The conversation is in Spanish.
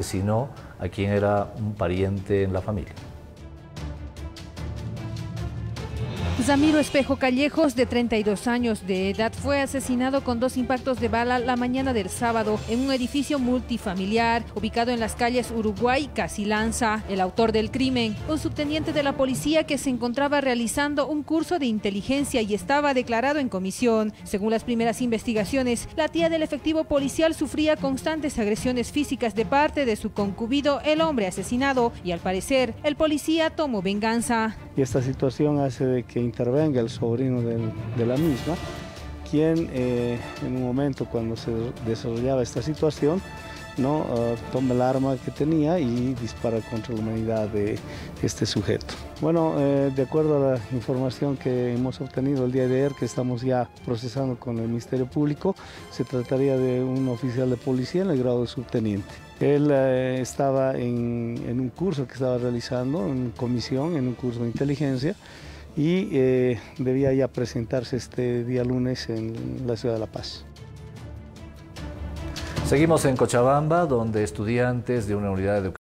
asesinó a quien era un pariente en la familia. Zamiro Espejo Callejos, de 32 años de edad, fue asesinado con dos impactos de bala la mañana del sábado en un edificio multifamiliar ubicado en las calles Uruguay Casilanza. El autor del crimen, un subteniente de la policía que se encontraba realizando un curso de inteligencia y estaba declarado en comisión. Según las primeras investigaciones, la tía del efectivo policial sufría constantes agresiones físicas de parte de su concubido, el hombre asesinado, y al parecer el policía tomó venganza. Y esta situación hace de que intervenga el sobrino de la misma, quien eh, en un momento cuando se desarrollaba esta situación, ¿no? Uh, toma el arma que tenía y dispara contra la humanidad de este sujeto. Bueno, eh, de acuerdo a la información que hemos obtenido el día de ayer, que estamos ya procesando con el Ministerio Público, se trataría de un oficial de policía en el grado de subteniente. Él eh, estaba en, en un curso que estaba realizando, en comisión, en un curso de inteligencia, y eh, debía ya presentarse este día lunes en la ciudad de La Paz. Seguimos en Cochabamba, donde estudiantes de una unidad de educación